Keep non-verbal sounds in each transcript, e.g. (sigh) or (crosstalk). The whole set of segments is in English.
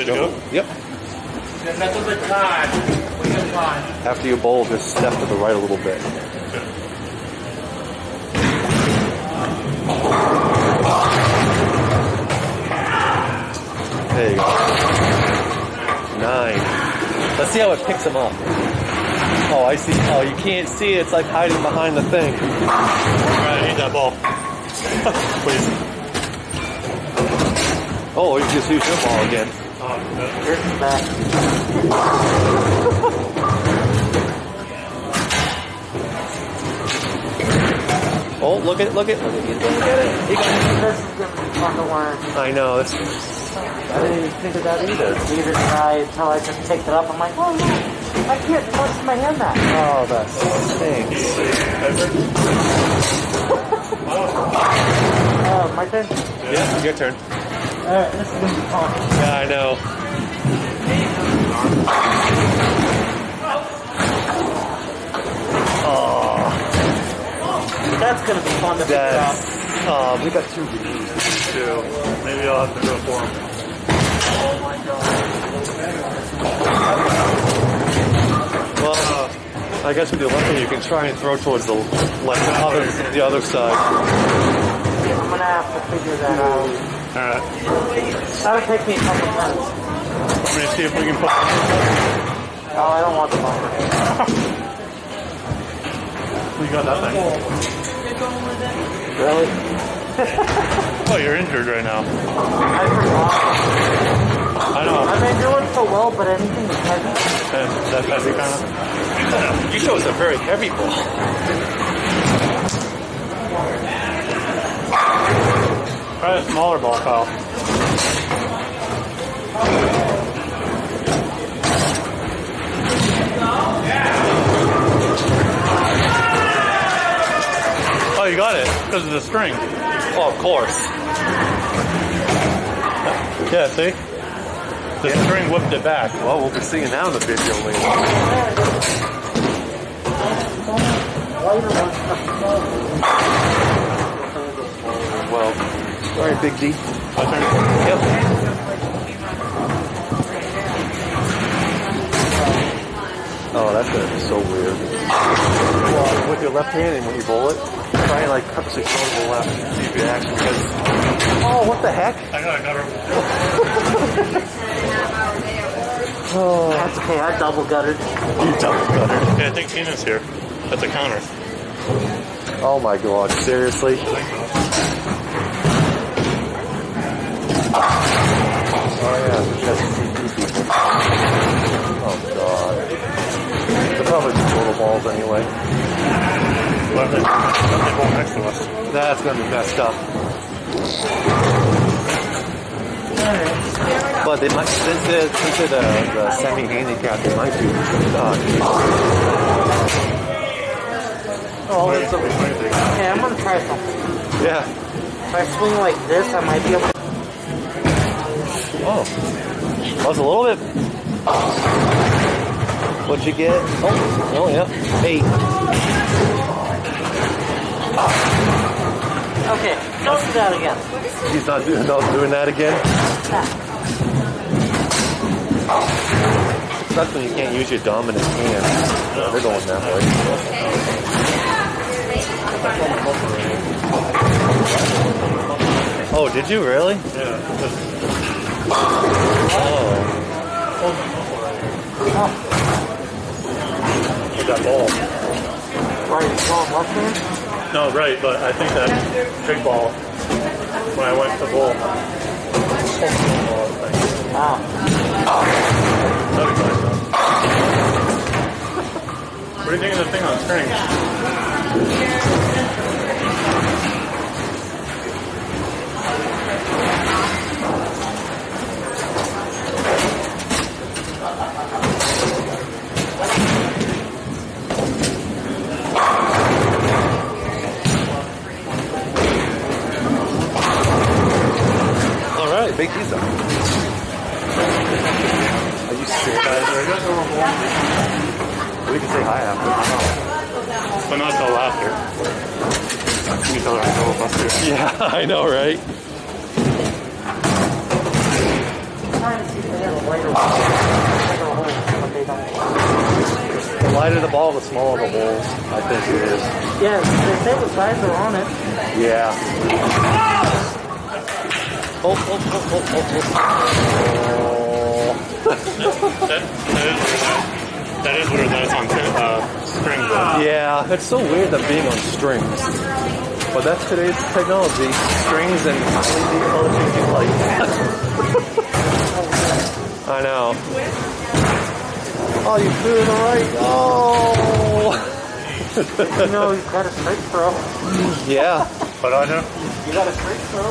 Good to go? Yep. Nothing but time. We got time. After you bowl, just step to the right a little bit. There you go. Nine. Let's see how it picks him up. Oh, I see. Oh, you can't see it. It's like hiding behind the thing. Alright, I need that ball. (laughs) Please. Oh, you just use your ball again. Oh, back. Look at, it! look at, look at, look at it. He got- This is gonna be fun to learn. I know. This, I didn't even think of that either. Neither did I until I just picked it up. I'm like, oh no, I can't touch my hand that. Oh, that stinks. (laughs) Oh, my turn. Yeah, your turn. Alright, this is gonna be fun. Yeah, I know. Oh, That's gonna be fun to pick it up. that's. Oh, we got two Bs. Two. Maybe I'll have to go for him. Well, uh, I guess with your left hand, you can try and throw towards the left, other, the other side. I'm gonna have to figure that out. Alright. That'll take me a couple minutes. Let me see if we can put Oh, I don't want the bumper. (laughs) We got that thing. Really? Oh, you're injured right now. I forgot. I know. I've been doing so well, but anything is heavy. That- That's heavy kind of. You chose a very heavy ball. Try a smaller ball, Kyle. Oh, you got it because of the string. Oh, of course. Yeah, see? The string whipped it back. Well, we'll be seeing now in the video later. (laughs) Lighter one. Well, all right, Big D. My turn. Yep. Oh, that's gonna be so weird. Well, with your left hand and when you bowl it, try and like purposely throw to the left and see if it actually because Oh, what the heck? I got a cover. Oh, That's okay, I double gutted. you double gutter. Yeah, I think Tina's here. That's a counter. Oh my god, seriously? Balls anyway. Left it. Left it ball next to us. That's gonna be messed up. But they might, since they're, since they're the, the semi-handicapped, they might be, uh, Oh, that's What do you okay. I'm gonna try something. yeah. If I swing like this, I might be able to. Oh. That was a little bit. What'd you get? Oh, oh yeah. Eight. Okay, don't do that again. He's not doing, not doing that again? That's when you can't use your dominant hand. No, they're going that way. Oh, did you really? Yeah. Just Oh. oh. That ball. Right, going left hand? No, right, but I think that big ball, when I went to bowl, Ah. that'd be nice. What do you think of the thing on strings? All right, big pizza. Are you serious? We can say hi after. But not till after. You can tell her I'm a little buster. Yeah, I know, right? Trying to see if they have lighter ones. Bigger holes, but they don't. The lighter the ball, the smaller the holes. I think it is. Yeah, they say the size are on it. Yeah. Oh, oh, oh, oh, oh, That, that, is, that is weird that it's on uh, string though. oh. Yeah, it's so weird that being on strings. But that's today's technology. Strings and LED LCD lights. I know. Oh, you threw it right. Oh. You know, you've got a straight throw. Yeah. But I know. You got a straight throw.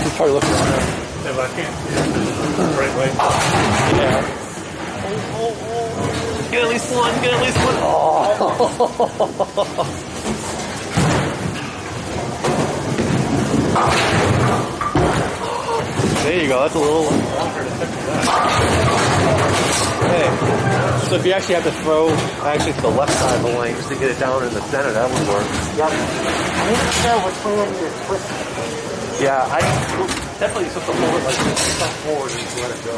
He's probably looking around. If I can't see it the right way. Yeah. Oh, oh, oh. Get at least one, get at least one. Oh. (laughs) There you go, that's a little longer to pick that. Hey, so if you actually have to throw actually to the left side of the lane just to get it down in the center, that would work. Yep. I need to know which way I need to twist. Yeah, I definitely used to hold it like this, step forward and just let it go.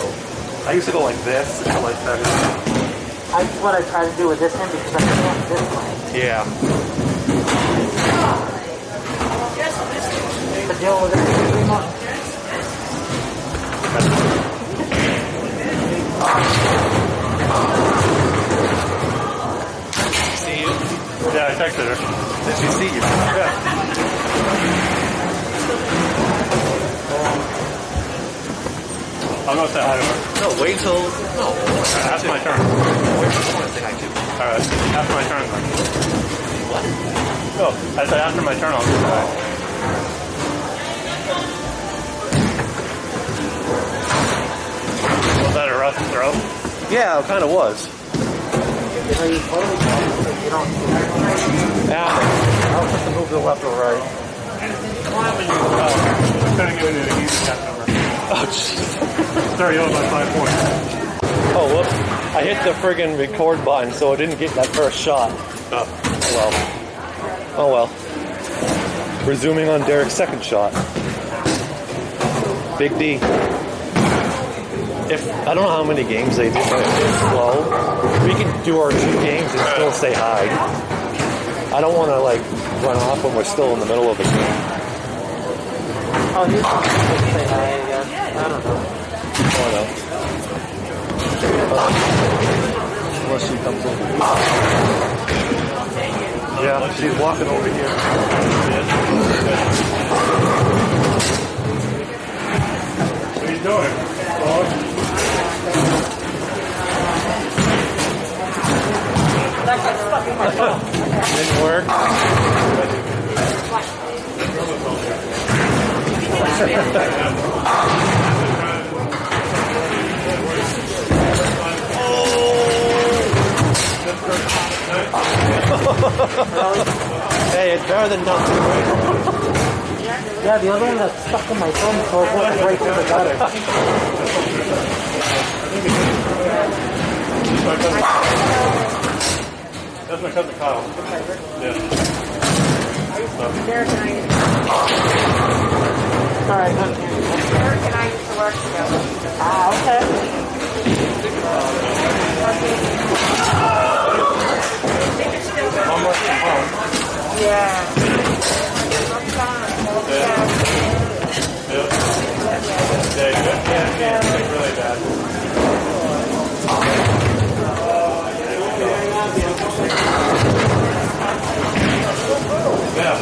I used to go like this and like that. That's what I try to do with this end because I can't this way. Yeah. But deal with it. See you? Yeah, I texted her. Did she see you? Yeah. I'm gonna say hi to her. No, wait till. No. That's my turn. Wait till I do. Alright, after my turn. What? Oh, I said after my turn I'll say hi. Was that a rough throw? Yeah, it kind of was. You know, you totally can, but you don't. Yeah. I'll put the move to the left or right. Oh, couldn't give it an number. Oh, jeez. Sorry, you by five points. Oh, whoops. I hit the friggin' record button, so I didn't get that first shot. Oh. oh, Well. Oh well. Resuming on Derek's second shot. Big D. If I don't know how many games they do, but if it's slow, we can do our two games and still say hi. I don't want to like run off when we're still in the middle of the game. Oh, he's going to say hi again. I don't know. Oh no. Uh, unless she comes over. Yeah, she's walking over here. Stuck in my thumb, so it went right through the gutter. That's my cousin Kyle. Yeah. Derek and I used All right. Derek and I used to work together. Ah, okay. Mom works from home. Yeah. Sometimes. Yeah. Yeah. Yeah, yeah, yeah, yeah, it's like really bad. Yeah.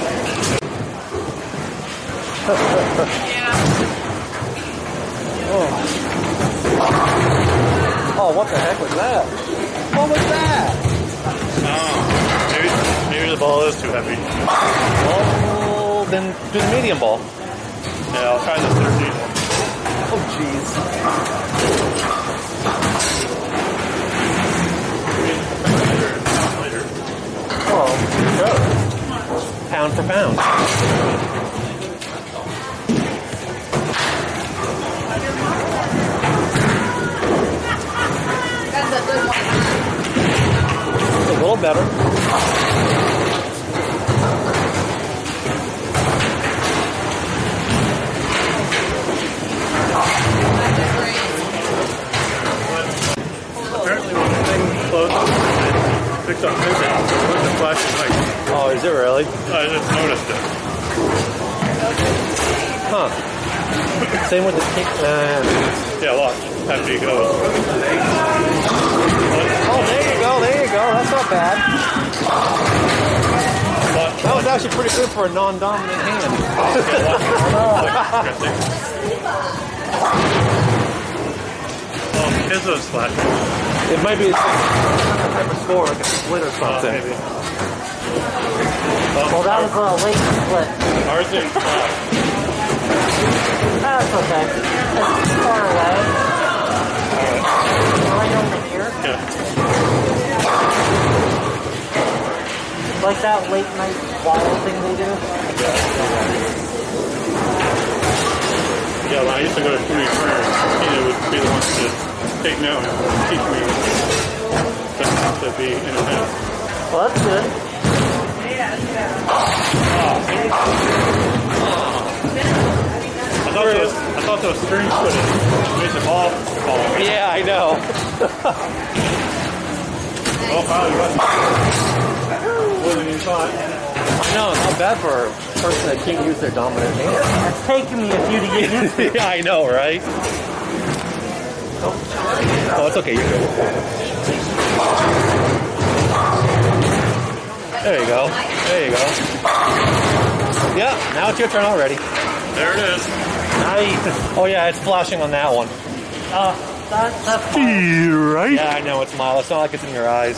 Oh, what the heck was that? What was that? Oh, maybe, maybe the ball is too heavy. Oh, then do the medium ball. Yeah, I'll try the 13 one. Oh, jeez. Later. Oh, sure. Pound for pound. That's a good one. It's a little little better. Closes, it picks up physics. So it's a flashing light. Oh, is it really? I just noticed it. Huh. Same with the kick. Uh, Yeah, watch. After you go. oh, there you go. There you go. That's not bad. That was actually pretty good for a non-dominant hand. (laughs) Oh, his was flashing. It might be a different type of score, like a split or Uh, something. maybe. Well, that was a late split. Ours didn't flash. That's okay. It's far away. Right over here. Yeah. Like that late night wild thing they do. Yeah, when I used to go to community prayers, Tina would be the one to take note and teach me to, to be independent. Well, that's good. I thought those, I thought those strings would have made the ball fall. Yeah, I know. (laughs) Oh, wow, you got wasn't even thought. I know, it's not bad for a person that can't use their dominant hand. It's taken me a few to get used to. (laughs) yeah, I know, right? Oh, it's okay, you're. There you go. There you go. Yeah, now it's your turn already. There it is. Nice. Oh yeah, it's flashing on that one. Uh, that, that's fine. right. Yeah, I know it's mild. It's not like it's in your eyes.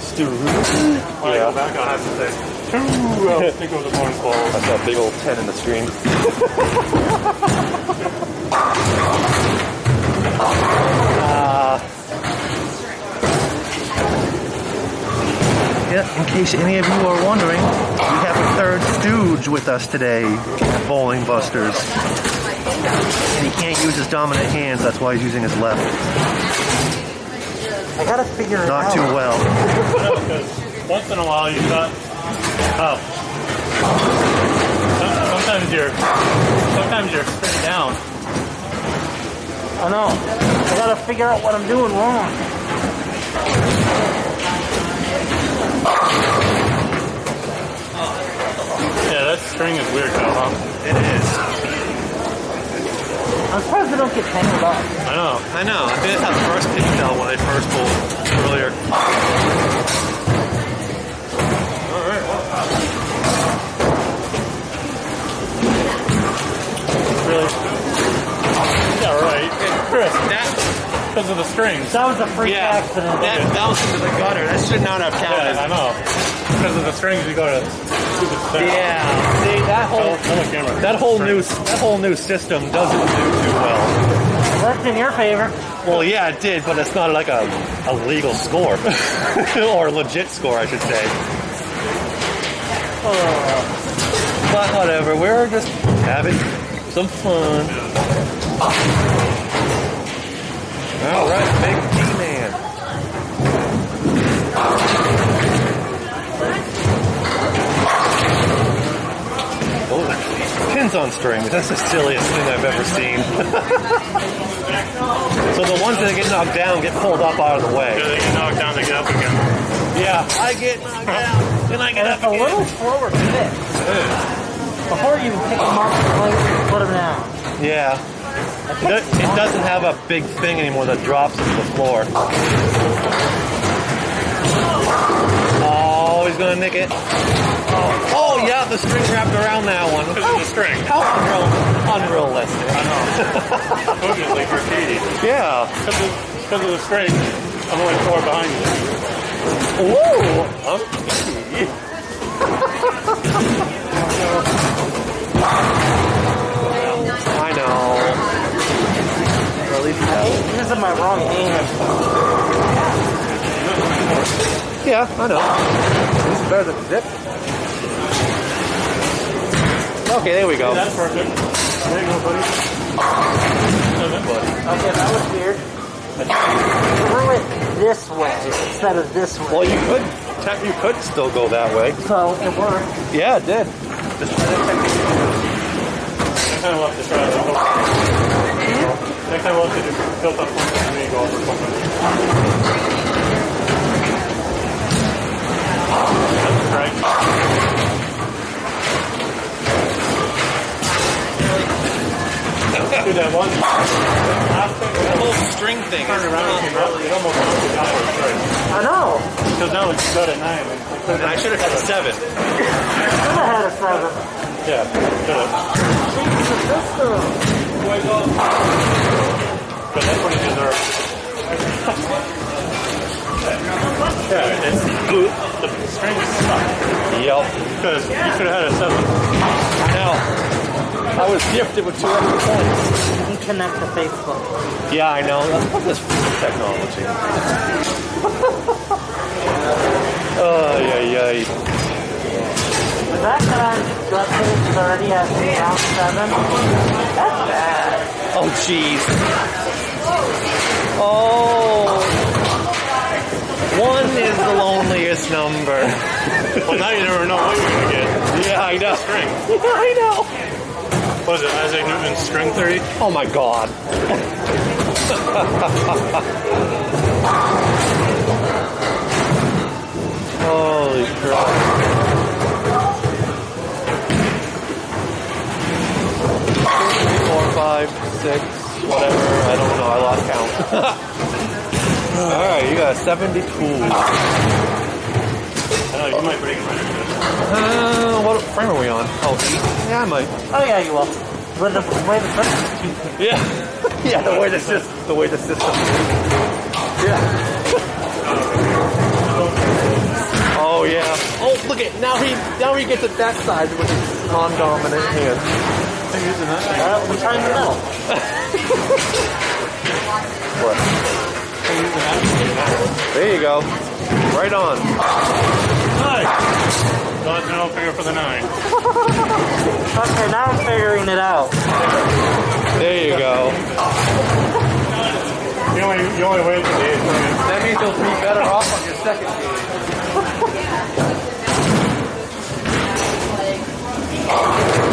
Stu. When I go Yeah. back, I'll have to say, Ooh, I'll think of the horn balls. That's a big old 10 in the screen. (laughs) uh, Yeah, in case any of you are wondering, we have a third stooge with us today at Bowling Busters. And he can't use his dominant hands, that's why he's using his left. I gotta figure it out. Not out. too well. No, (laughs) once in a while you thought, oh, some- sometimes you're, sometimes you're straight down. I know. I gotta figure out what I'm doing wrong. Yeah, that string is weird though, huh? it is. I'm surprised they don't get tangled up. I know. I know. I think that's how the first pitch fell when they first pulled earlier. Alright, well. Really? Yeah, right. Chris, (laughs) That, because of the strings. That was a freak yeah, accident. that bounced into the gutter. That should not have counted. Yeah, I know. Because of the strings, you go to. Yeah. See, that whole Another camera. that whole new that whole new system doesn't do too well. Worked in your favor. Well, yeah, it did, but it's not like a, a legal score (laughs) or a legit score, I should say. Oh, But whatever, we're just having some fun. All right, big D man. Oh, pins on strings. That's the silliest thing I've ever seen. (laughs) so the ones that get knocked down get pulled up out of the way. Yeah, they get knocked down, they get up again. Yeah, I get knocked down, and I get and up it's a again. little slower fit. Before you even pick them up and put them down. Yeah. It do- it doesn't have a big thing anymore that drops to the floor. Oh, he's gonna nick it. Oh, oh yeah, the string wrapped around that one. Because of the string. How unreal, unrealistic. I know. Told you it's like arcade. Yeah. Because of, of the string, I'm only four behind you. I'm (laughs) (laughs) I know. Or at least I hate using my wrong hand. Yeah, I know. This is better than the zip. Okay, there we go. That's perfect. There you go, buddy. Okay, that was weird. Throw it this way instead of this way. Well, you could you could still go that way. So it worked. Yeah, it did. Just try that technique. Next time Next time we'll have to do built up one and then go over something. That's right. Do that one last thing. The whole string thing. Turn is around, it not- it almost knocked it downwards, right? I know. Because now it's got a nine. and it could've And I should have had a seven. Should have had a seven. Yeah, should have. Change the system. But that's what it deserves. yeah, it's the strings suck. Yep. Because you could have had a seven. Now, I was gifted with two extra points. You can connect to Facebook. Yeah, I know. This technology. oh, yeah, yeah. But that guy got paid 30 at round seven. That's bad. Oh, jeez. Oh. One is the loneliest number. Well, now you never know what you're going to get. Yeah, I know. String. Yeah, (laughs) I know. What is it, Isaac Newton's string theory? Oh my god. (laughs) Holy crap. Five, six, whatever. I don't know. I lost count. (laughs) Alright, you got 72. I know, you might break it right. Uh, what frame are we on? Oh, Yeah, I might. Oh yeah, you will. With the way the system (laughs) Yeah. yeah, the way the system, the way the system. Yeah. oh yeah. Oh, look at now he now he gets at that side with his non-dominant hand. I'm using that. Uh, we're trying to know. What? I'm using that. There you go. Right on. Nice. Well, now I'll figure for the nine. (laughs) Okay, now I'm figuring it out. There you go. The only, the only way to the eighth is That means you'll be better off on your second game. (laughs)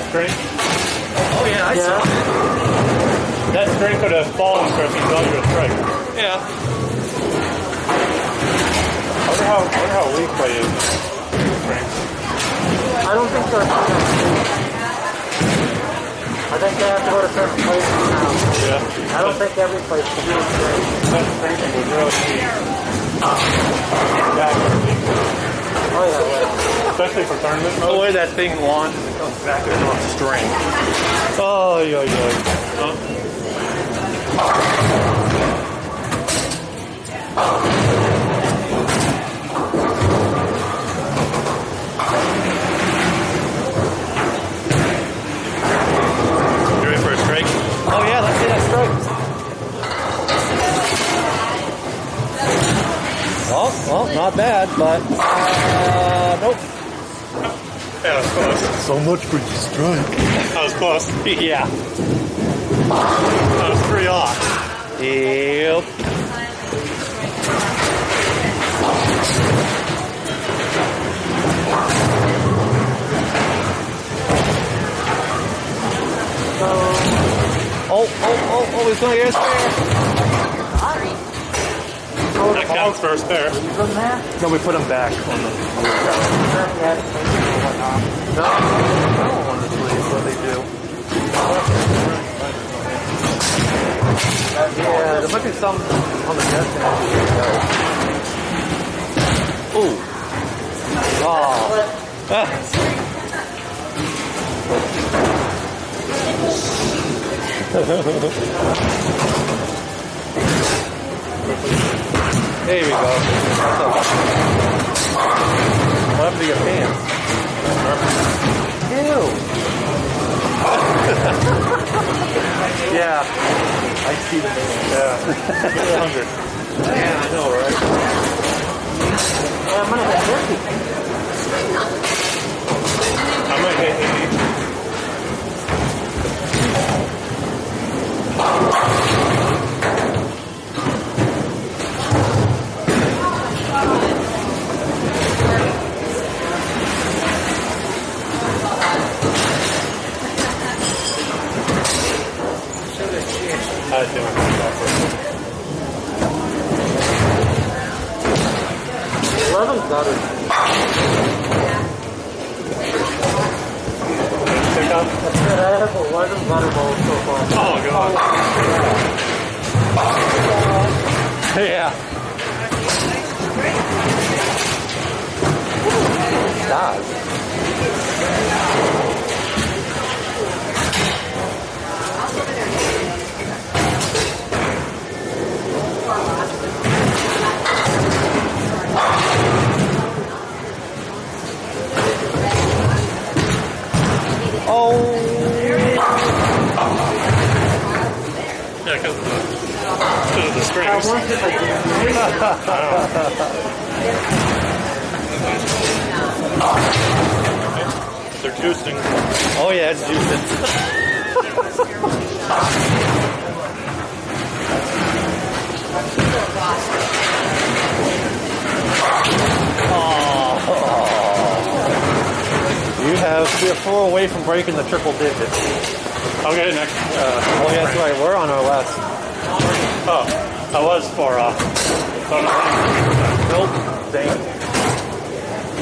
See that string? Oh yeah, I Yeah. That string could have fallen for if he got you a strike. Yeah. I wonder how, I wonder how weak play is. I don't think they're I think they have to go to certain places now. Yeah. I don't think every place can do it. That string was really weak. Yeah, Oh yeah, yeah. especially for tournament The mode. way that thing launches and comes back is on string. Oh, yeah, yeah. You ready for a strike? Oh yeah, let's see that strike. Oh, well, not bad, but uh, nope. Yeah, that was close. So much for your strike. That was close. (laughs) Yeah. That was three off. Yep. Oh, oh, oh, oh, he's gonna get a spare. That counts for a spare. There. No, we put him back on the Yeah, or whatnot. No, I don't want to sleep. What they do? Yeah, there might be some on the destination. Ooh. Oh. Ah. There we go. What happened to your pants? Ew. (laughs) yeah. I see Yeah. (laughs) Get a hundred. Yeah, I know, right? Yeah, I'm gonna get fifty. I might hit 80. I had dinner myself. Eleven's better. Pick up. I said I have eleven butter bowls so far. Oh god. Yeah. Oh, Yeah, because of the, because of the I strings. wonder if I can. They're juicing. oh yeah, it's juicing. Oh. You have you're four away from breaking the triple digits. Okay, next. Uh, Oh, yeah, that's right. We're on our last. oh, I was far off. So I'm Nope. Dang.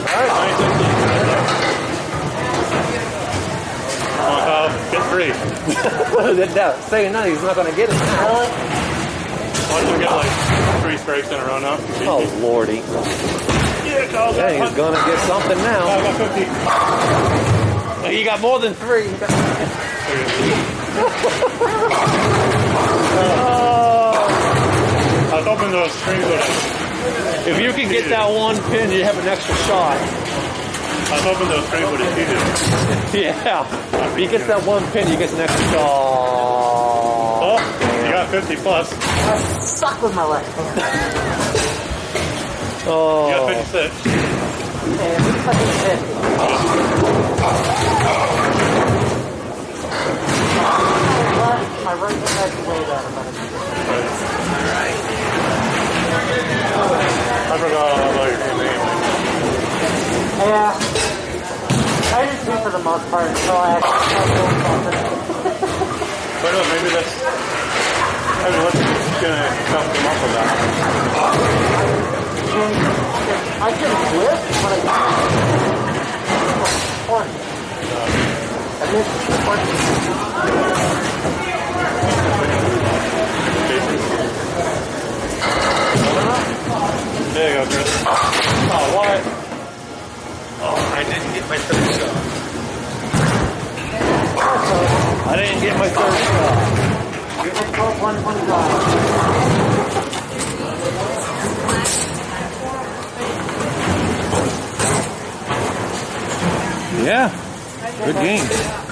Alright, 960. Come on, Kyle. Get three. that, (laughs) saying that he's not going to get it now. Why don't you get like three strikes in a row now? Oh lordy. yeah, Kyle. Yeah, he's going to get something now. I now. got 50. He got more than three. He got- I was hoping those. If you can get that one pin, you have an extra shot. I'm hoping those three would have cheated. Yeah. If he gets that one pin, he gets an extra shot. Oh, you got 50 plus. I suck with my left hand. (laughs) Oh. You Oh. got 56. Okay, at least I can hit. My right hand is way better, but it's I forgot all about your name. Yeah. I just do for the most part until I actually start doing something. But no, maybe that's. I mean, what's gonna help them up with that? I can whip, but I can't. I miss fun. There you go, Chris. Oh, what? Oh, I didn't get my third shot. I didn't get my third shot. It's called 125. Yeah. Good game. I don't wait.